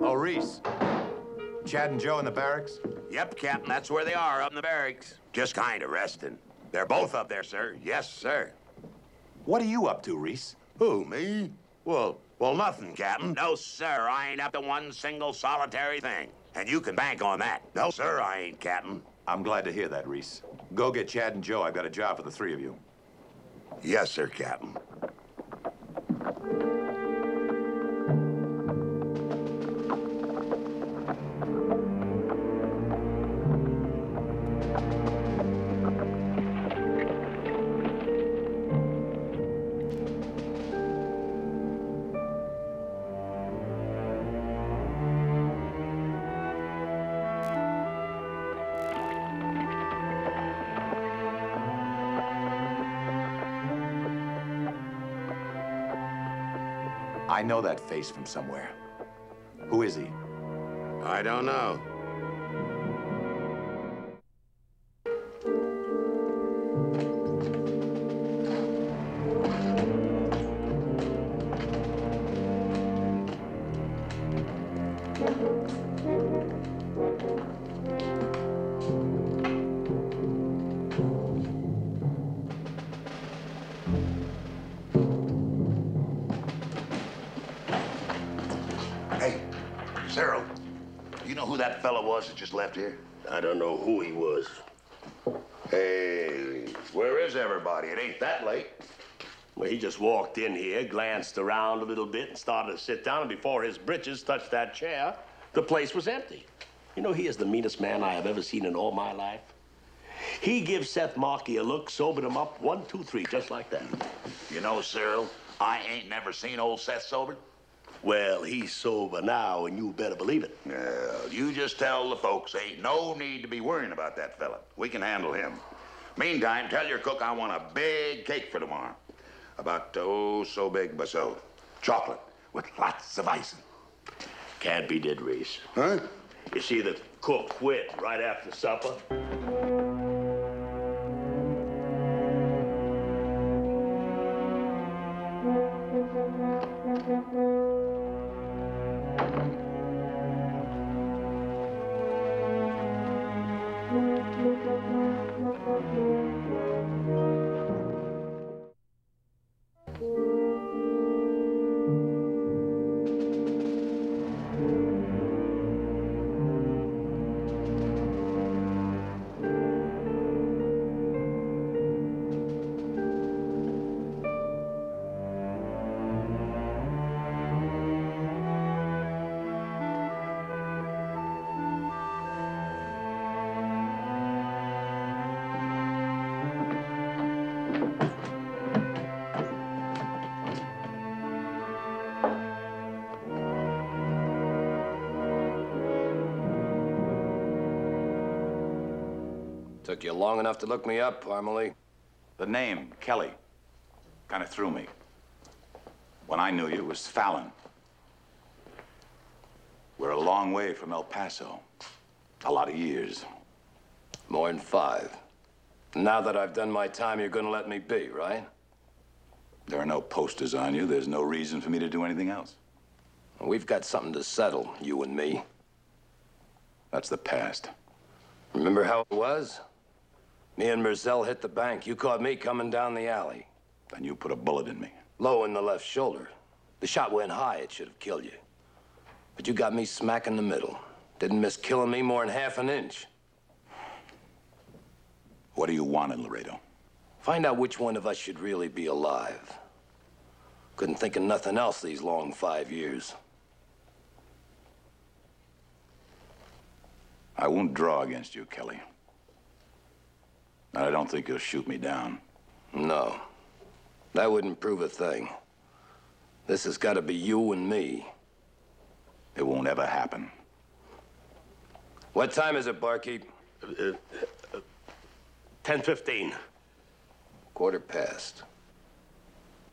Oh, Reese. Chad and Joe in the barracks? Yep, Captain, that's where they are, up in the barracks. Just kind of resting. They're both up there, sir. Yes, sir. What are you up to, Reese? Who, me? Well, well, nothing, Captain. No, sir, I ain't up to one single solitary thing. And you can bank on that. No, sir, I ain't, Captain. I'm glad to hear that, Reese. Go get Chad and Joe. I've got a job for the three of you. Yes, sir, Captain. I know that face from somewhere. Who is he? I don't know. Hey, was that just left here? I don't know who he was. Hey, where is everybody? It ain't that late. Well, he just walked in here, glanced around a little bit, and started to sit down. And before his britches touched that chair, the place was empty. You know, he is the meanest man I have ever seen in all my life. He gives Seth Markey a look, sobered him up, one, two, three, just like that. You know, Cyril, I ain't never seen old Seth sober. Well, he's sober now, and you better believe it. Well, you just tell the folks ain't no need to be worrying about that fella. We can handle him. Meantime, tell your cook I want a big cake for tomorrow. About, oh, so big, but so. Chocolate with lots of icing. Can't be did, Reese. Huh? You see, the cook quit right after supper. Took you long enough to look me up, Parmalee. The name, Kelly, kind of threw me. When I knew you, it was Fallon. We're a long way from El Paso. A lot of years. More than five. Now that I've done my time, you're gonna let me be, right? There are no posters on you. There's no reason for me to do anything else. We've got something to settle, you and me. That's the past. Remember how it was? Me and Merzel hit the bank. You caught me coming down the alley. Then you put a bullet in me. Low in the left shoulder. The shot went high. It should have killed you. But you got me smack in the middle. Didn't miss killing me more than half an inch. What do you want in Laredo? Find out which one of us should really be alive. Couldn't think of nothing else these long five years. I won't draw against you, Kelly. And I don't think you'll shoot me down. No. That wouldn't prove a thing. This has got to be you and me. It won't ever happen. What time is it, barkeep? Uh, 10:15. Quarter past.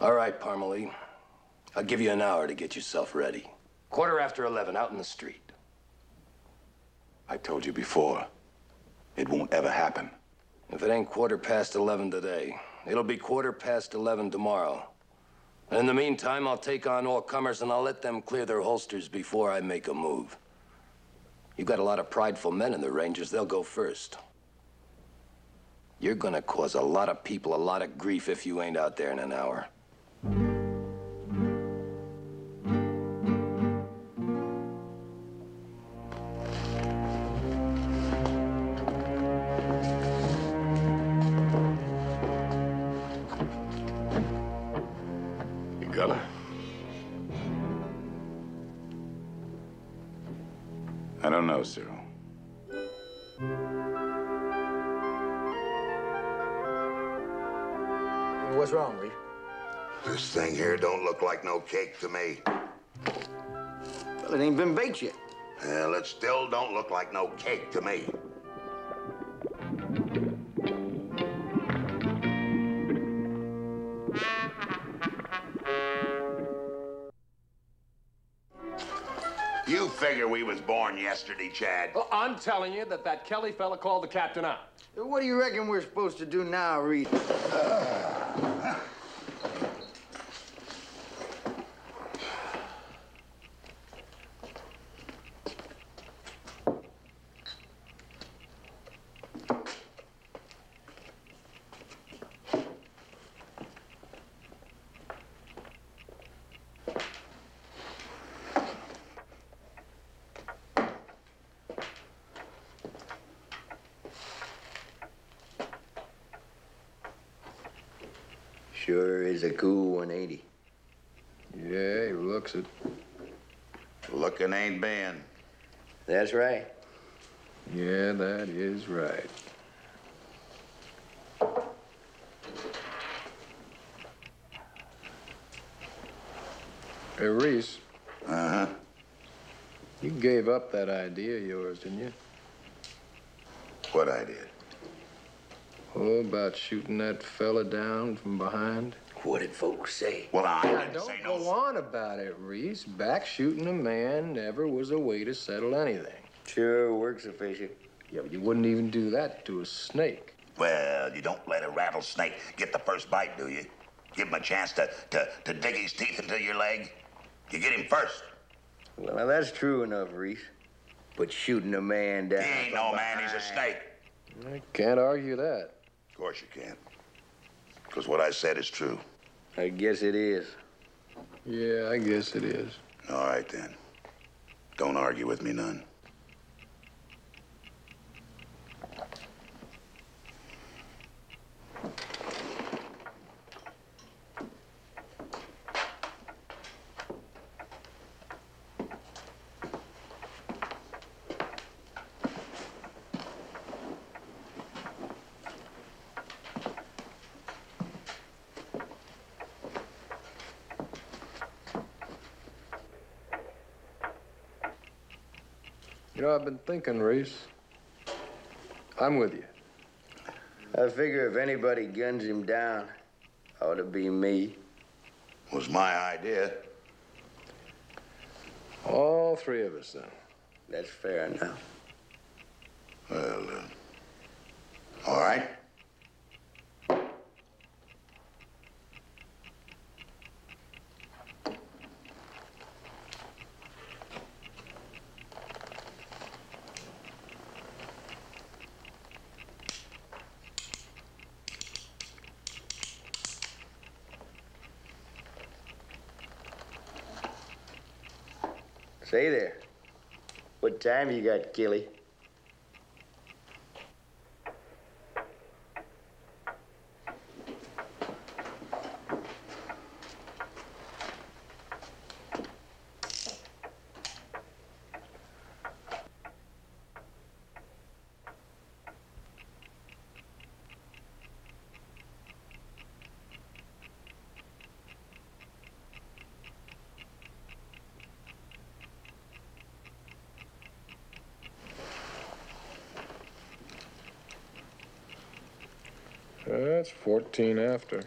All right, Parmalee. I'll give you an hour to get yourself ready. Quarter after 11, out in the street. I told you before, it won't ever happen. If it ain't quarter past 11 today, it'll be quarter past 11 tomorrow. And In the meantime, I'll take on all comers and I'll let them clear their holsters before I make a move. You've got a lot of prideful men in the Rangers. They'll go first. You're gonna cause a lot of people a lot of grief if you ain't out there in an hour. You gonna? I don't know, Cyril. What's wrong, Reed? This thing here don't look like no cake to me. Well, it ain't been baked yet. Well, it still don't look like no cake to me. Figure we was born yesterday, Chad. Well, I'm telling you that that Kelly fella called the captain out. What do you reckon we're supposed to do now, Reed? Sure is a cool 180. Yeah, he looks it. Looking ain't been. That's right. Yeah, that is right. Hey, Reese, Uh-huh. you gave up that idea of yours, didn't you? What I did? Oh, about shooting that fella down from behind? What did folks say? Well, I Now, didn't don't say go no. on about it, Reese. Back shooting a man never was a way to settle anything. Sure works efficient. Yeah, but you wouldn't even do that to a snake. Well, you don't let a rattlesnake get the first bite, do you? Give him a chance to, to, to dig his teeth into your leg. You get him first. Well, now, that's true enough, Reese. But shooting a man down. He ain't no man, he's a snake. I can't argue that. Of course you can't. Because what I said is true. I guess it is. Yeah, I guess it is. All right, then. Don't argue with me none. You know, I've been thinking, Reese. I'm with you. I figure if anybody guns him down, ought to be me. Was my idea. All three of us, then. That's fair enough. Well, uh, all right. Say there. What time you got, Kelly? That's 14 after.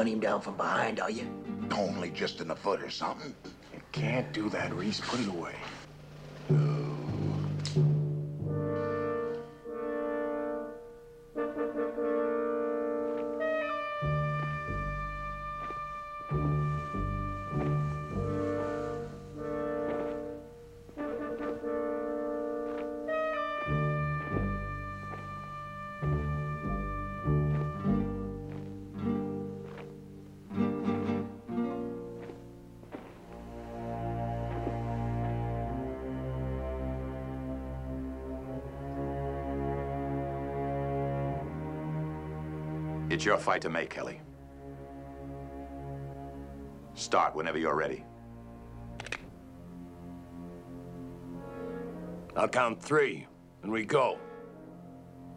Gun him down from behind, are you? Only just in the foot or something. You can't do that, Reese. Put it away. It's your fight to make, Kelly. Start whenever you're ready. I'll count three, and we go.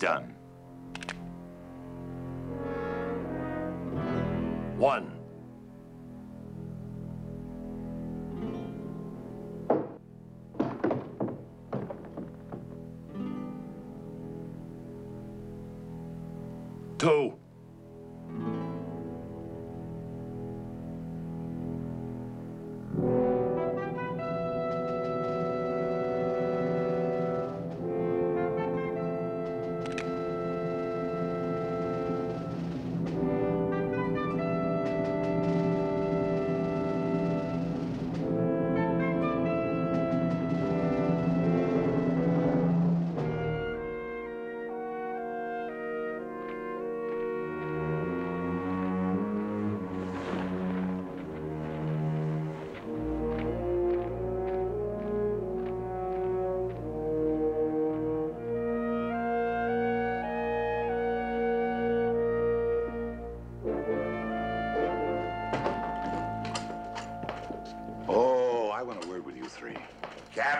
Done. One.